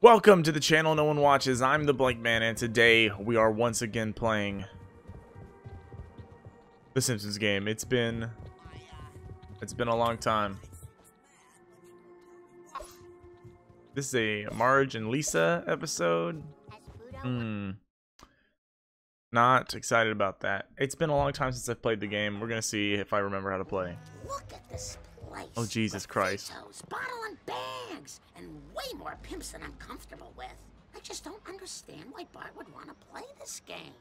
Welcome to the channel no one watches. I'm the Blankman, and today we are once again playing the Simpsons game. It's been it's been a long time. This is a Marge and Lisa episode. Hmm. Not excited about that. It's been a long time since I've played the game. We're gonna see if I remember how to play. Look at place. Oh, Jesus Christ. Potatoes, bottle and bags, and way more pimps than I'm comfortable with. I just don't understand why Bart would want to play this game.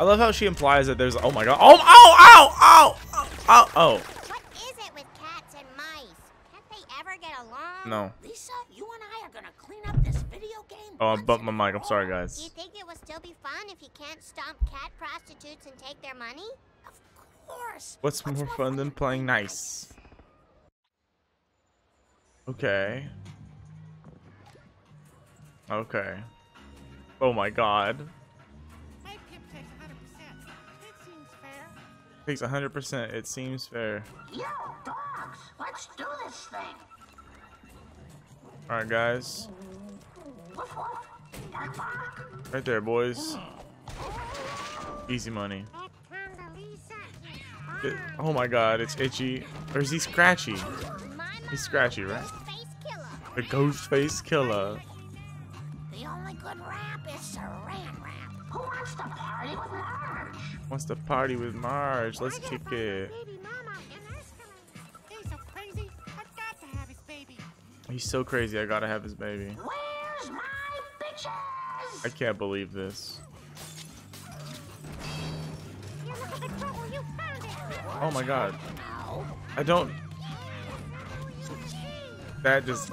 I love how she implies that there's. Oh my god. Oh, oh, oh, oh, oh, oh, oh. What is it with cats and mice? Can't they ever get along? No. Lisa, you and I are gonna clean up this video game. Oh, I once bumped my mic. I'm sorry, guys. Do you think it will still be fun if you can't stomp cat prostitutes and take their money? Of course. What's more fun than playing nice? Okay. Okay. Oh my god. My pimp takes 100%. It seems fair. Takes 100%. It seems fair. Yo, dogs, let's do this thing. Alright, guys. Woof woof. Bark bark. Right there, boys. Easy money. It- oh my god, it's itchy. Or is he scratchy? He's scratchy, right? The ghost face killer. The only good rap is Saran wrap. Who wants to party with Marge? Wants to party with Marge. Let's kick it. Baby mama and Escalade. He's so crazy. I've got to have his baby. He's so crazy, I gotta have his baby. Where's my bitches? I can't believe this. Oh my god. I don't. That just.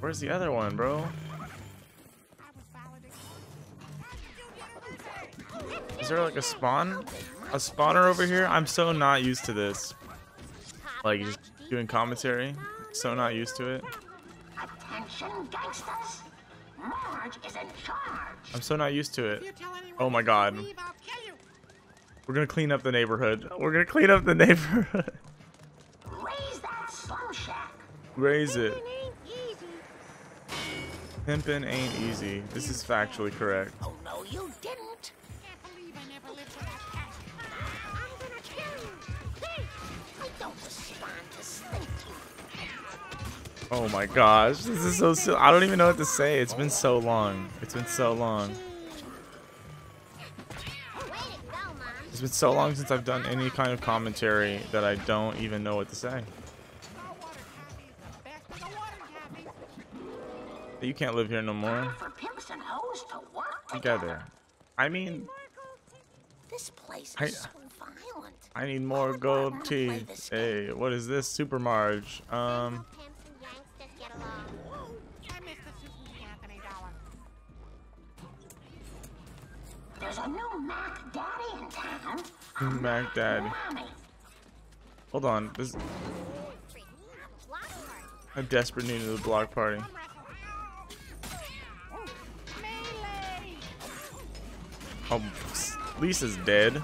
Where's the other one, bro? I was validated. Is there like a spawn? A spawner over here? I'm so not used to this. Like, just doing commentary. So not used to it. Attention, gangsters. Marge is in charge. I'm so not used to it. you tell anyone Oh my god. leave, I'll kill you. We're gonna clean up the neighborhood. We're gonna clean up the neighborhood. Raise that slum shack. Raise it. It ain't easy. Pimpin' ain't easy. This is factually correct. Oh, no, you didn't. Can't believe I never lived with that cat. I'm gonna kill you. Hey, I don't respond to stinky. Oh my gosh, this is so silly. I don't even know what to say. It's been so long. It's been so long. It's been so long since I've done any kind of commentary that I don't even know what to say. Saltwater taffy is the best of the water taffy. You can't live here no more. For pimps and hoes to work Together. I mean, This place is I- so violent. I need more gold teeth. Hey, what is this? Super Marge. Um, There's a new Mac Daddy in town. Mac Daddy. Hold on. This a desperate need of the block party. Arm wrestle. Melee. Oh, Lisa's dead.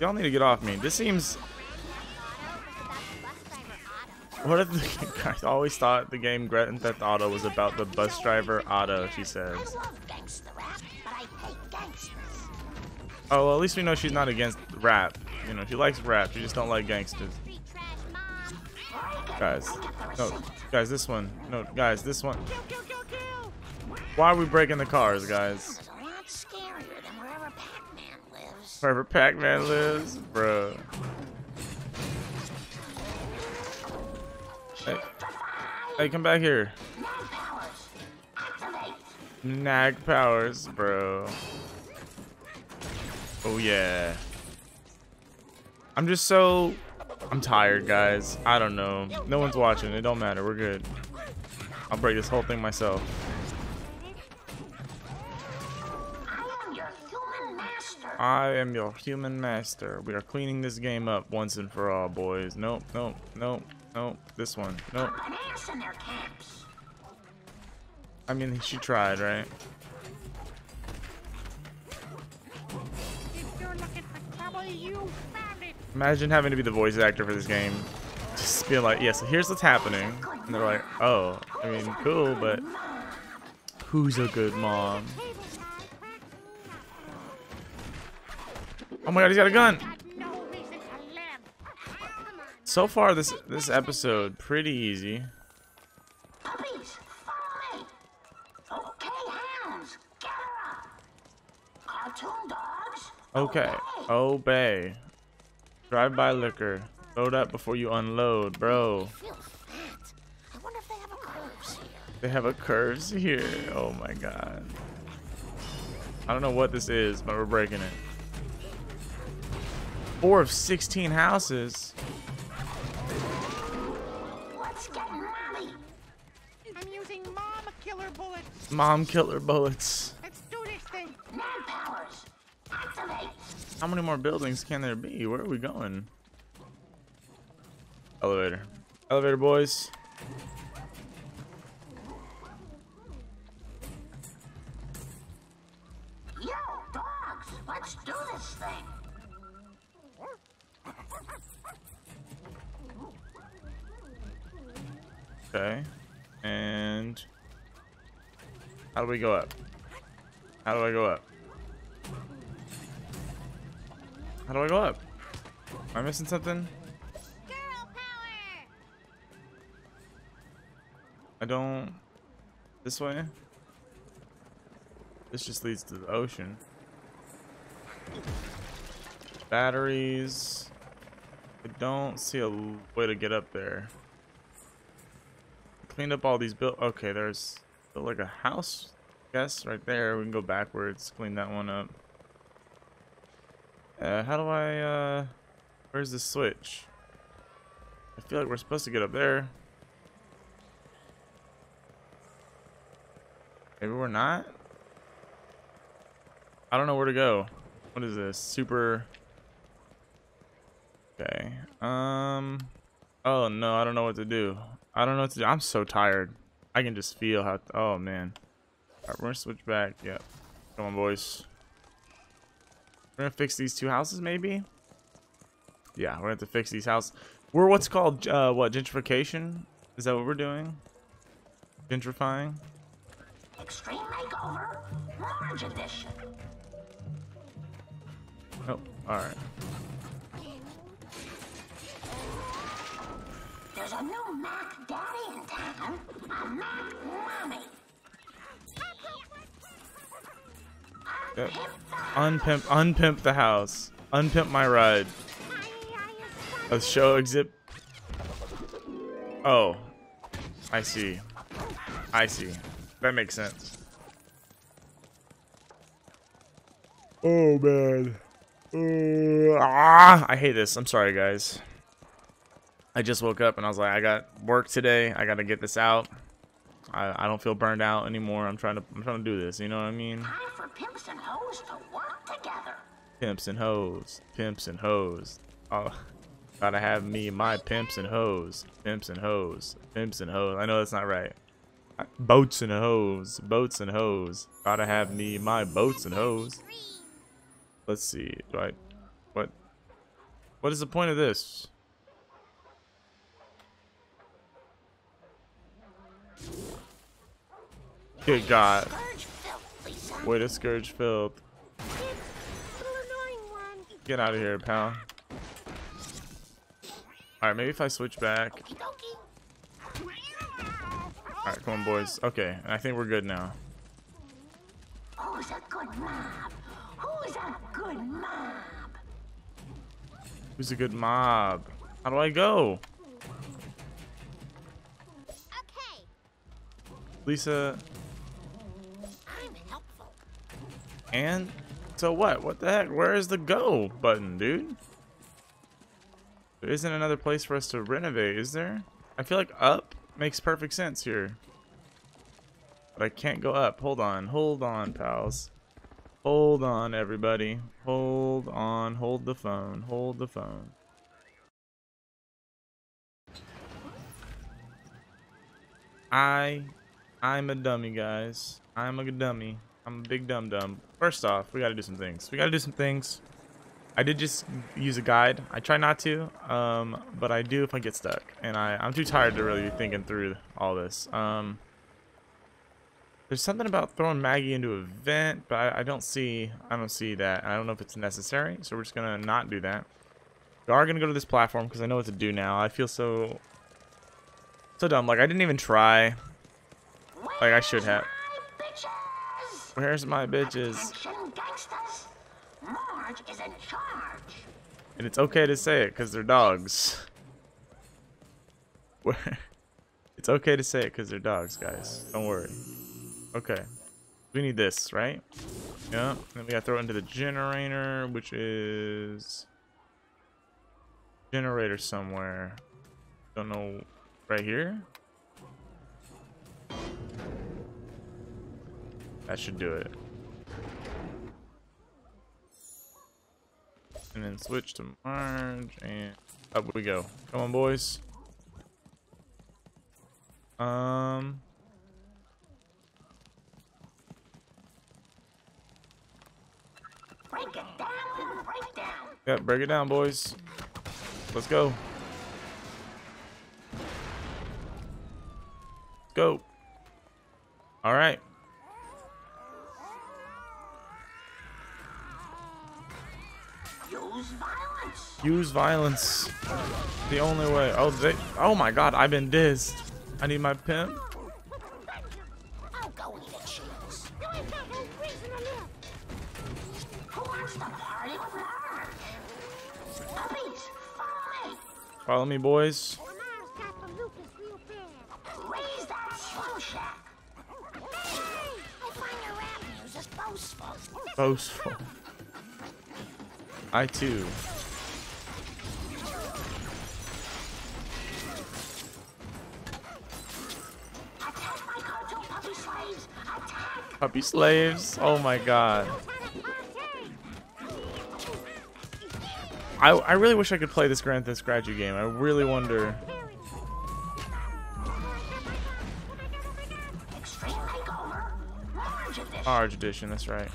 Y'all need to get off me. This seems. What if the I always thought the game Grand Theft Auto was about the bus driver Otto? She says. Oh well, at least we know she's not against rap. You know, she likes rap. She just don't like gangsters. Guys, no, guys, this one. No, guys, this one. Why are we breaking the cars, guys? Wherever Pac-Man lives. Bro. Hey, hey, come back here. Nag powers, bro. Oh yeah. I'm just so I'm tired, guys. I don't know. No one's watching. It don't matter. We're good. I'll break this whole thing myself. I am your human master. I am your human master. We are cleaning this game up once and for all, boys. Nope, nope, nope, nope. This one. Nope. An ass in their camps. I mean, she tried, right? Imagine having to be the voice actor for this game. just being like, yeah, so here's what's happening. And they're like, oh, I mean, cool, but who's a good mom? Oh my god, he's got a gun! Got no reason to live. So far, this this episode, pretty easy. Puppies, follow me. Okay, hounds, get her up. Cartoon dogs. Okay, obey. Drive by liquor. Load up before you unload, bro. I feel fat. I wonder if they have a curves here. They have a curves here. Oh my god. I don't know what this is, but we're breaking it. Four of 16 houses. Let's get mommy. I'm using mom killer bullets. Mom killer bullets. Many more buildings can there be? Where are we going? Elevator. Elevator, boys. Yo, dogs, let's do this thing. Okay. And how do we go up? How do I go up? How do I go up? Am I missing something? Girl power! I don't. This way? This just leads to the ocean. Batteries. I don't see a way to get up there. Cleaned up all these built. Okay, there's built like a house. I Guess right there. We can go backwards. Clean that one up. Uh, how do I? Uh, where's the switch? I feel like we're supposed to get up there. Maybe we're not. I don't know where to go. What is this? Super. Okay. Um. Oh no, I don't know what to do. I don't know what to do. I'm so tired. I can just feel how. Oh man. Alright, we're gonna switch back. Yep. Come on, boys. We're gonna fix these two houses, maybe. Yeah, we're gonna have to fix these houses. We're what's called uh, what gentrification? Is that what we're doing? Gentrifying. Extreme makeover. Large edition. Oh, all right. There's a new Mac Daddy in town. A Mac Mommy. Unpimp, unpimp the house. Unpimp my ride. A show exhibit. Oh, I see. I see. That makes sense. Oh man. Uh, ah, I hate this. I'm sorry, guys. I just woke up and I was like, I got work today. I got to get this out. I, I don't feel burned out anymore. I'm trying to I'm trying to do this. You know what I mean? Time for pimps and hoes to work together. Pimps and hoes. Pimps and hoes. Oh, gotta have me my pimps and hoes. Pimps and hoes. Pimps and hoes. I know that's not right. Boats and hoes. Boats and hoes. Gotta have me my boats and hoes. Let's see. Do I? What? What is the point of this? Good God. Scourge filth, Lisa. Way to scourge filth. Get out of here, pal. Alright, maybe if I switch back. Alright, come on, boys. Okay, I think we're good now. Who's a good mob? Who's a good mob? Who's a good mob? How do I go? Okay. Lisa, and so what? What the heck? Where is the go button, dude? There isn't another place for us to renovate, is there? I feel like up makes perfect sense here. But I can't go up. Hold on. Hold on, pals. Hold on, everybody. Hold on. Hold the phone. Hold the phone. I, I'm a dummy, guys. I'm a dummy. I'm a big dum dum. First off, we gotta do some things. We gotta do some things. I did just use a guide. I try not to, um, but I do if I get stuck. And I, I'm too tired to really be thinking through all this. Um, there's something about throwing Maggie into a vent, but I, I don't see I don't see that. I don't know if it's necessary, so we're just gonna not do that. We are gonna go to this platform because I know what to do now. I feel so so dumb. Like I didn't even try. Like I should have. Where's my bitches? Marge is in charge. And it's okay to say it because they're dogs. Where? It's okay to say it because they're dogs, guys. Don't worry. Okay. We need this, right? Yeah. Then we gotta throw it into the generator, which is generator somewhere. Don't know. Right here. That should do it. And then switch to Marge, and up we go. Come on, boys. Um. Break it down, break down. Yep, break it down, boys. Let's go. Go. All right. Use violence. The only way. Oh, they. Oh my God! I've been dizzed. I need my pimp. I'll go eat a cheese. Who wants to party with Marge? Puppies, follow me. Boys. That slow shack. I find your rap music boastful. Boastful. I too. Attack my cartoon puppy slaves. Attack. Puppy slaves. Oh my God. I I really wish I could play this Grand Theft Auto game. I really wonder. Extreme makeover. Marge edition. Arge edition. That's right.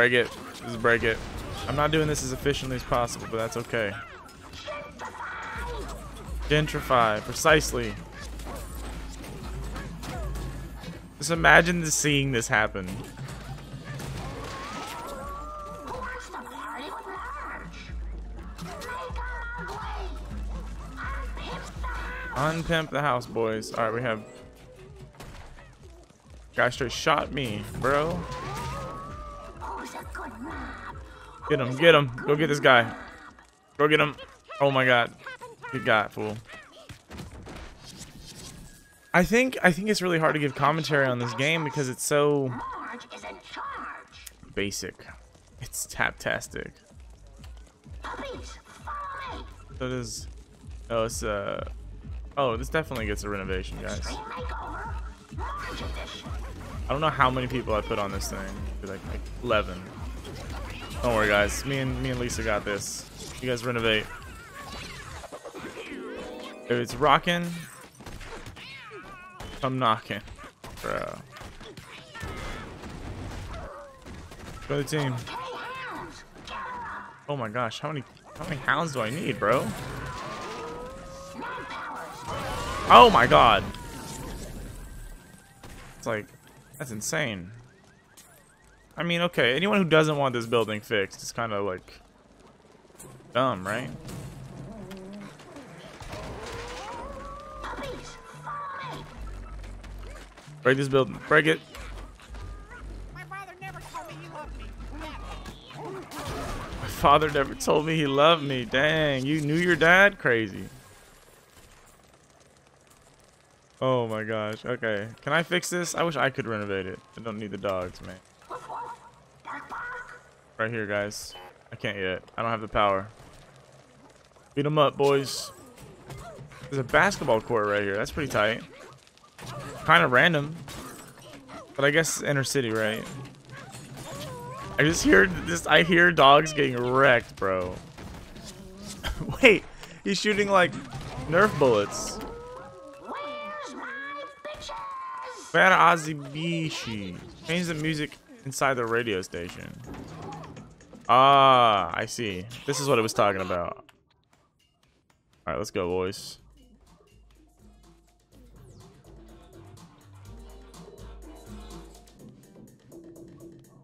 Break it. Just break it. I'm not doing this as efficiently as possible, but that's okay. Gentrify, precisely. Just imagine just seeing this happen. Unpimp the house. The boys. Alright, we have. Guy straight shot me, bro. Get him, get him. Go get this guy. Go get him. Oh my god. Good guy, fool. I think I think it's really hard to give commentary on this game because it's so basic. It's taptastic. So does oh it's uh oh this definitely gets a renovation, guys. I don't know how many people I put on this thing. Like, like 11. Don't worry, guys. Me and me and Lisa got this. You guys renovate. If it's rocking, I'm knocking, bro. Go the team. Oh my gosh, how many how many hounds do I need, bro? Oh my god. It's like that's insane. I mean, okay, anyone who doesn't want this building fixed is kind of like dumb, right? Puppies, follow me. Break this building. Break it. My father never told me he loved me. My father never told me he loved me. Dang, you knew your dad? Crazy. Oh my gosh. Okay. Can I fix this? I wish I could renovate it. I don't need the dogs, man. Woof woof. Bark bark. Right here, guys. I can't yet. I don't have the power. Beat them up, boys. There's a basketball court right here. That's pretty tight. Kind of random. But I guess inner city, right? I just hear this. I hear dogs getting wrecked, bro. Wait, he's shooting like Nerf bullets. Where's my bitches? Bad Azibishi. Change the music inside the radio station. Ah, I see. This is what it was talking about. All right, let's go, boys.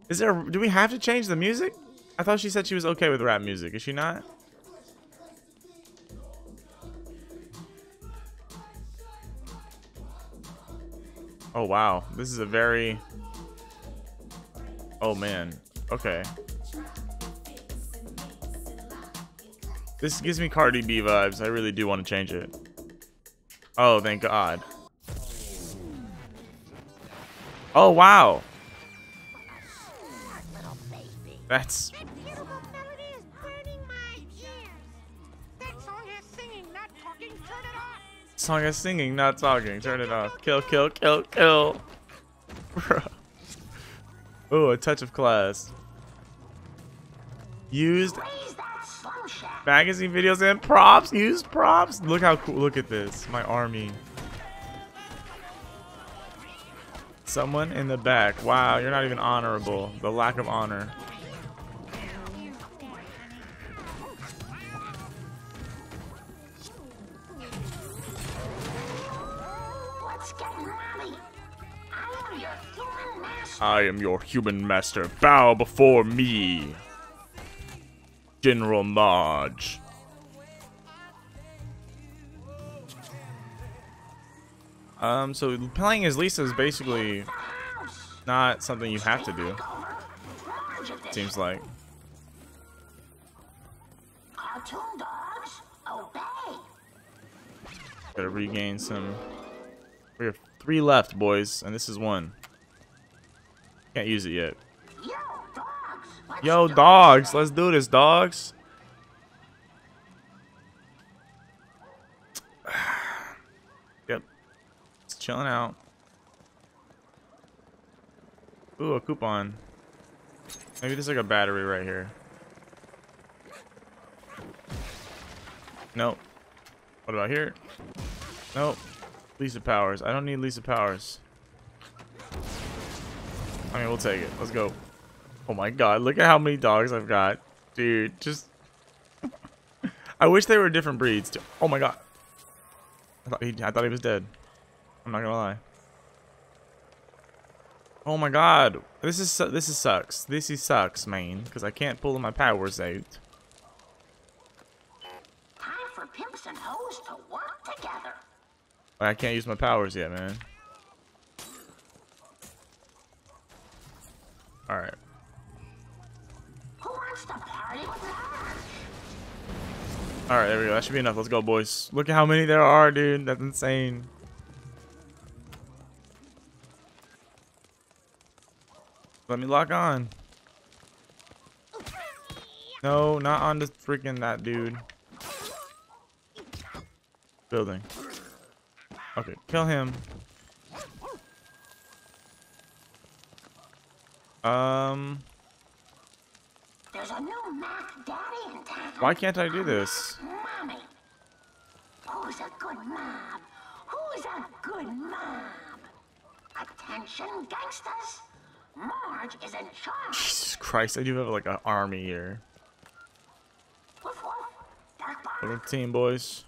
Is there? Do we have to change the music? I thought she said she was okay with rap music. Is she not? Oh wow, this is a very. Oh man. Okay. This gives me Cardi B vibes. I really do want to change it. Oh, thank God. Oh wow. That's song is singing, not talking. Turn it off. Kill, kill, kill, kill. Bro. Ooh, a touch of class. Used magazine videos and props. Use props. Look how cool. Look at this. My army. Someone in the back. Wow, you're not even honorable. The lack of honor. Let's get naughty. I am your human master. I am your human master. Bow before me. General Marge. Um, so playing as Lisa is basically not something you have to do, seems like. Gotta regain some. We have three left, boys, and this is one. Can't use it yet. Yo, dogs. Let's do this. dogs. yep. Just chilling out. Ooh, a coupon. Maybe there's like a battery right here. Nope. What about here? Nope. Lisa Powers. I don't need Lisa Powers. I mean, we'll take it. Let's go. Oh my god, look at how many dogs I've got. Dude, just... I wish they were different breeds. too. Oh my god. I thought he, I thought he was dead. I'm not gonna lie. Oh my god. This is this is sucks. This is sucks, man. Because I can't pull my powers out. Time for pimps and hoes to work together. I can't use my powers yet, man. Alright. Alright, there we go. That should be enough. Let's go, boys. Look at how many there are, dude. That's insane. Let me lock on. No, not on the freaking that dude. Building. Okay, kill him. Um, There's a new Mac Daddy in town. why can't I do this? Mommy. Who's a good mom? Who's a good mom? Attention, gangsters. Marge is in charge. Jesus Christ, I do have like an army here. Woof woof. Little team, boys.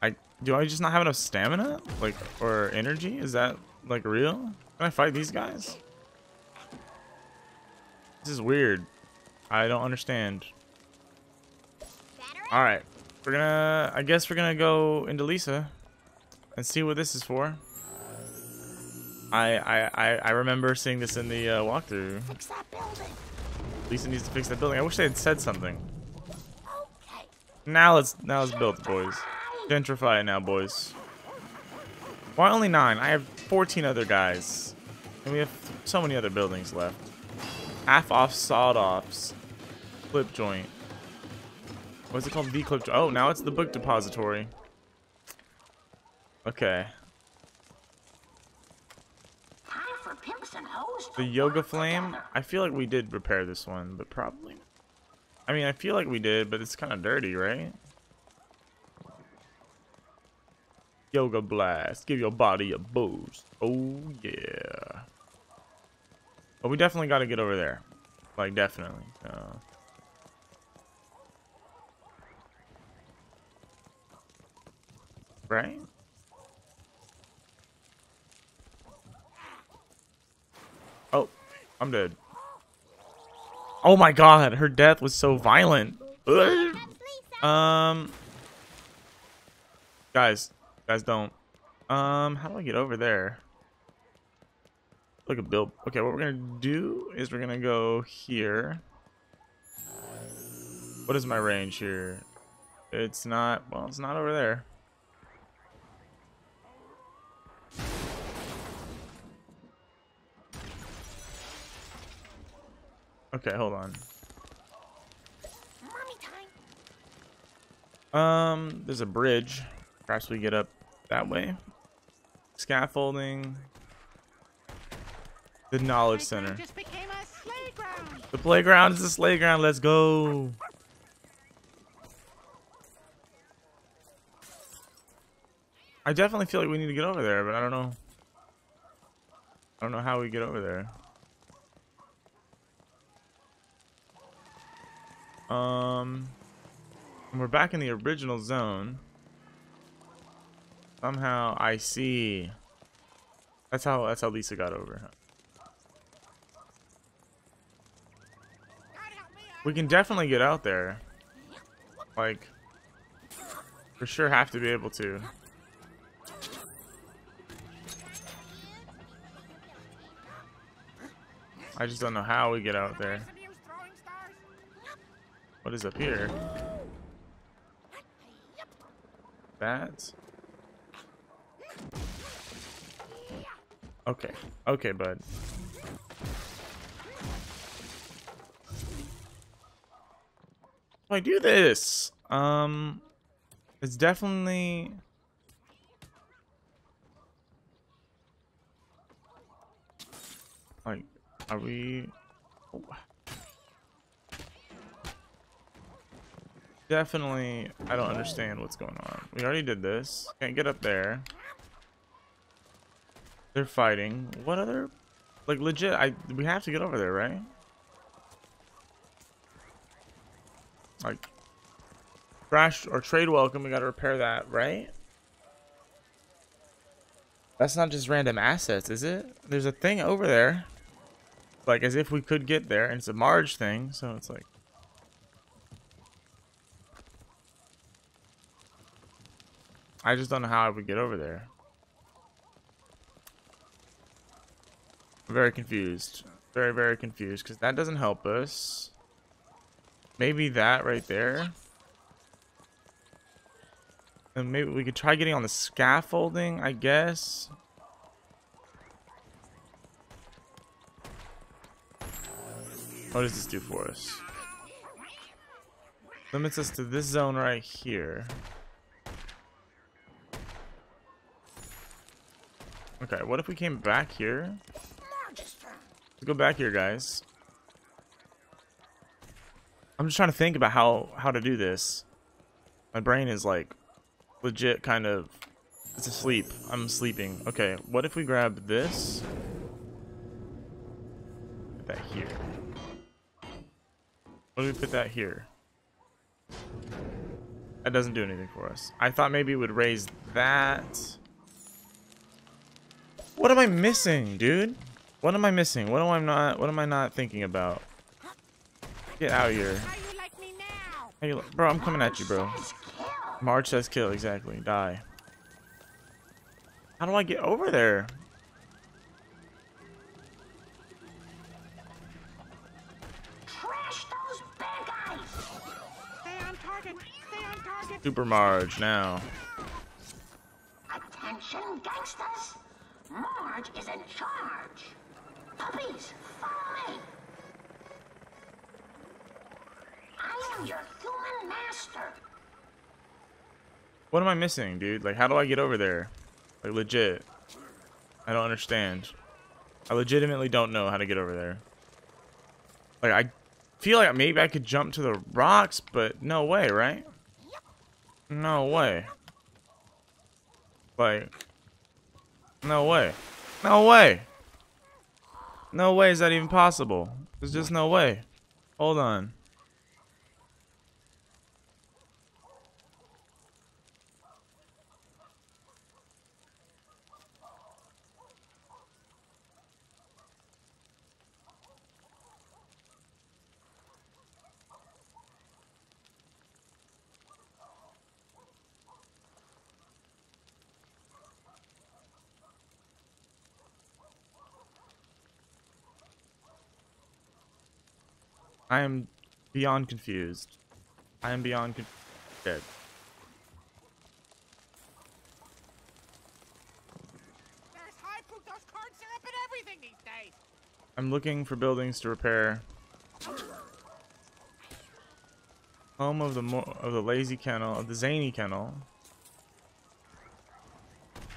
I do I just not have enough stamina, like or energy? Is that like real? Can I fight these guys? This is weird. I don't understand. All right, we're gonna. I guess we're gonna go into Lisa and see what this is for. I I I, I remember seeing this in the uh, walkthrough. Fix that building. Lisa needs to fix that building. I wish they had said something. Okay. Now let's now let's build boys. Gentrify it now, boys. Why only nine? I have 14 other guys, and we have so many other buildings left. Half off sawed offs, clip joint. What's it called? V clip. Oh, now it's the book depository. Okay. Time for pimps and hoes The yoga flame. I feel like we did repair this one, but probably. I mean, I feel like we did, but it's kind of dirty, right? Yoga blast. Give your body a boost. Oh yeah. But we definitely got to get over there. Like, definitely. Uh, right? Oh, I'm dead. Oh my god, her death was so violent. Ugh. Um, guys, guys, don't. Um, how do I get over there? Look at Bill. Okay, what we're gonna do is we're gonna go here. What is my range here? It's not. Well, it's not over there. Okay, hold on. Mommy time. Um, there's a bridge. Perhaps we get up that way. Scaffolding. The knowledge center. Just became a sleigh ground. The playground is the sleigh ground. Let's go. I definitely feel like we need to get over there, but I don't know. I don't know how we get over there. Um, and we're back in the original zone. Somehow I see. That's how. That's how Lisa got over. God help me. I We can definitely get out there. Like, for sure have to be able to. I just don't know how we get out there. What is up here? That. Okay. Okay, bud. Do I do this? Um, it's definitely. Like, are we? Oh. Definitely, I don't understand what's going on. We already did this. Can't get up there. They're fighting. What other? Like legit, I we have to get over there, right? Like, crash or trade welcome. We got to repair that, right? That's not just random assets, is it? There's a thing over there. Like as if we could get there, and it's a Marge thing, so it's like. I just don't know how I would get over there. I'm very confused. Very, very confused because that doesn't help us. Maybe that right there. And maybe we could try getting on the scaffolding, I guess. What does this do for us? Limits us to this zone right here. Okay, what if we came back here? Let's go back here, guys. I'm just trying to think about how how to do this. My brain is like legit kind of it's asleep. I'm sleeping. Okay, what if we grab this? Put that here. What if we put that here? That doesn't do anything for us. I thought maybe it would raise that. What am I missing, dude? What am I missing? What am I not? What am I not thinking about? Get out of here. How you like me now? Hey, bro, I'm coming at you, bro. Marge says kill, exactly. Die. How do I get over there? Trash those bad guys! Stay on target. Stay on target. Super Marge now. Attention, gangsters! Marge is in charge! Puppies, follow me! I What am I missing, dude? Like, how do I get over there? Like, legit. I don't understand. I legitimately don't know how to get over there. Like, I feel like maybe I could jump to the rocks, but no way, right? No way. Like, no way. No way. No way is that even possible. There's just no way. Hold on. I am beyond confused. I am beyond con- dead. There's high fructose corn syrup and everything these days. I'm looking for buildings to repair. Home of the mo- of the lazy kennel of the zany kennel.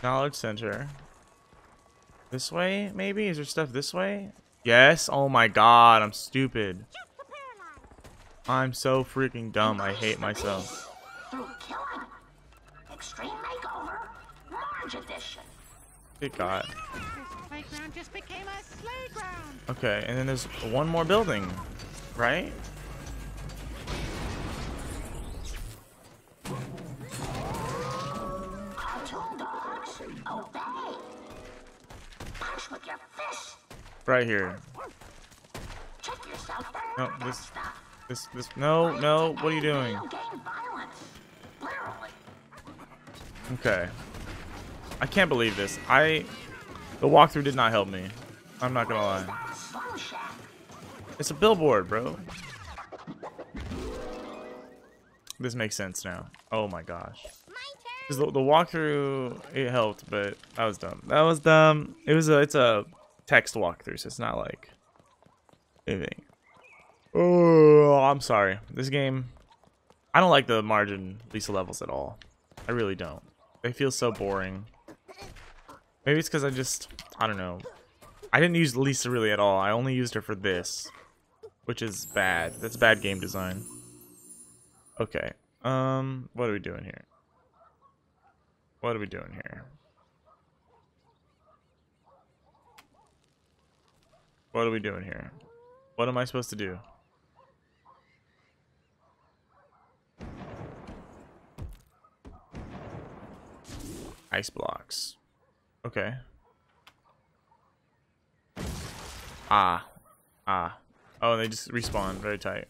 Knowledge center. This way, maybe? Is there stuff this way? Yes. Oh my god, I'm stupid. I'm so freaking dumb. I hate myself. Through killing. Extreme Makeover, Marge Edition. Good god. Playground just became a sleigh. Okay, and then there's one more building, right? Cartoon dogs, obey. Punch with your fists. Right here. Check yourself No, this- stuff. This, this, no, no, what are you doing? Okay. I can't believe this. I, the walkthrough did not help me. I'm not gonna lie. It's a billboard, bro. This makes sense now. Oh my gosh. 'Cause the, the walkthrough, it helped, but that was dumb. That was dumb. It was a, it's a text walkthrough, so it's not like anything. Oh, I'm sorry. This game, I don't like the Marge and Lisa levels at all. I really don't. They feel so boring. Maybe it's because I just, I don't know. I didn't use Lisa really at all. I only used her for this, which is bad. That's bad game design. Okay. Um, what are we doing here? What are we doing here? What are we doing here? What am I supposed to do? Ice blocks. Okay. Ah. Ah. Oh, they just respawn very tight.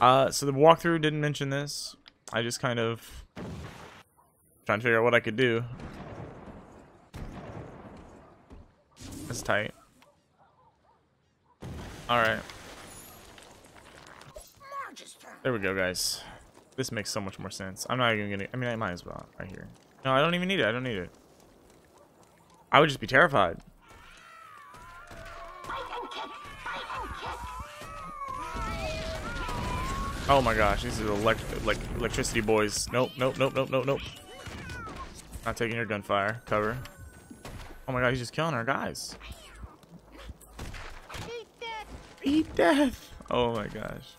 Uh, so the walkthrough didn't mention this. I just kind of trying to figure out what I could do. That's tight. Alright. There we go, guys. This makes so much more sense. I'm not even gonna. I mean, I might as well right here. No, I don't even need it. I don't need it. I would just be terrified. Bite and kick. Bite and kick. Oh my gosh, these are elect like electricity boys. Nope, nope, nope, nope, nope, nope. Not taking your gunfire. Cover. Oh my god, he's just killing our guys. Eat death. Oh my gosh.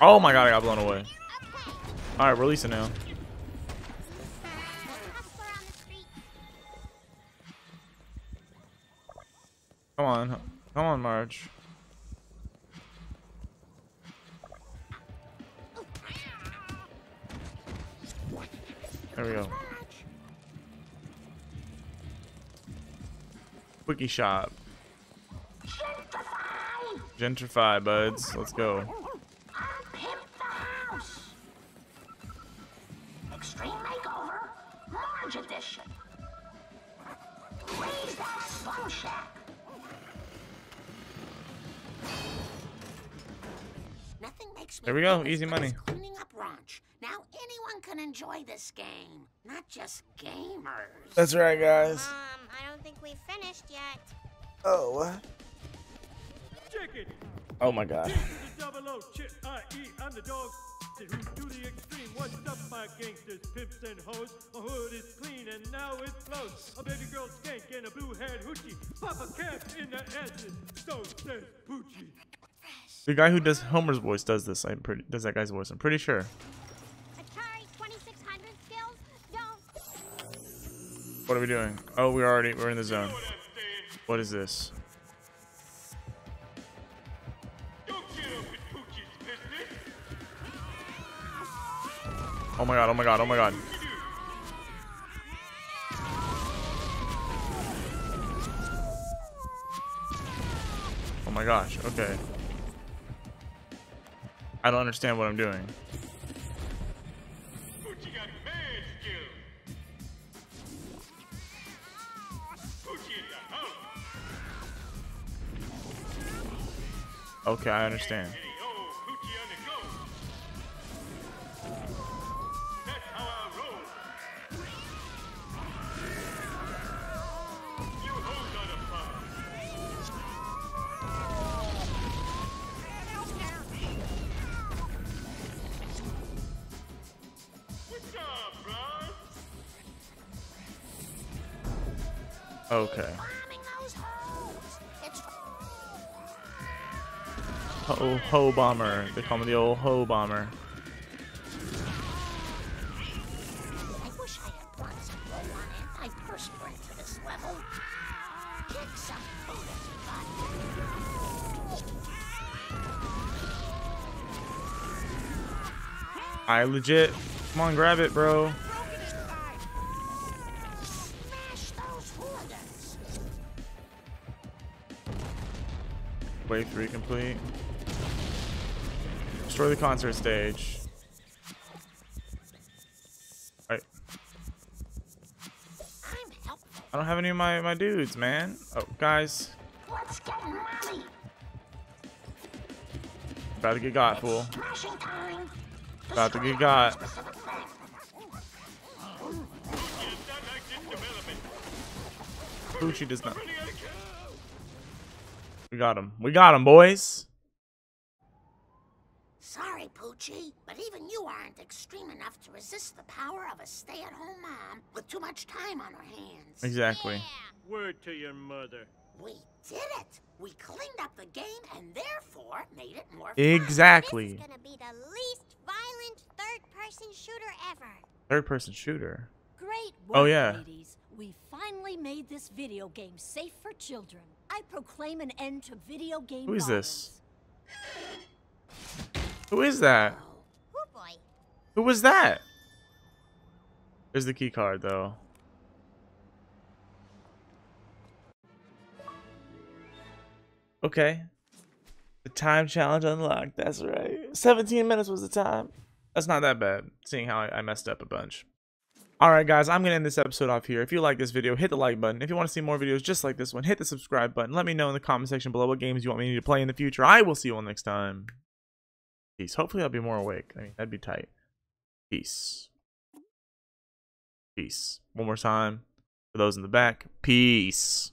Oh my god, I got blown away. Alright, release it now. Come on. Come on, Marge. There we go. Quickie shop. Gentrify. Gentrify, buds. Let's go. Unpimp. Extreme Makeover, Marge Edition. Raise that Slum Shack. Nothing makes me There we go, easy money. Cleaning up ranch. Now anyone can enjoy this game, not just gamers. That's right, guys. Um, I don't think we've finished yet. Oh. Chicken. Oh my god. This is double O, chit, I-E, I'm the to the extreme, what's up, my gangsters, pimps and hoes? My hood is clean and now it flows. A baby girl skank and a blue-haired hoochie. Papa cap in the ashes, so says Poochie. The guy who does Homer's voice does this. I'm pretty does that guy's voice. I'm pretty sure. What are we doing? Oh, we're already we're in the zone. What is this? Oh my god, oh my god, oh my god. Oh my gosh, okay. I don't understand what I'm doing. Okay, I understand. Hey, Ho ho bomber. They call me the old ho bomber. I wish I had brought some low-on antiperspirant to this level. Kick some Buddha's butt. I legit. Come on, grab it, bro. Smash those hooligans. Wave three complete. Destroy the concert stage. Right. I'm helpful. I don't have any of my, my dudes, man. Oh, guys. Let's get money. About to get got, fool. About to get got. He does not like this development. Poochie does not. Running out of gas. We got him. We got him, boys. Sorry, Poochie, but even you aren't extreme enough to resist the power of a stay-at-home mom with too much time on her hands. Exactly. Word to your mother. We did it. We cleaned up the game and therefore made it more fun. This Exactly. is gonna be the least violent third-person shooter ever. Third person shooter. Great oh, work, Oh, yeah. ladies. We finally made this video game safe for children. I proclaim an end to video game Who is this? Who is that? Oh, oh boy. Who was that? There's the key card, though. Okay. The time challenge unlocked. That's right. 17 minutes was the time. That's not that bad, seeing how I, I messed up a bunch. Alright guys, I'm going to end this episode off here. If you like this video, hit the like button. If you want to see more videos just like this one, hit the subscribe button. Let me know in the comment section below what games you want me to play in the future. I will see you all next time. Peace. Hopefully I'll be more awake. I mean, that'd be tight. Peace. Peace. One more time. For those in the back, peace.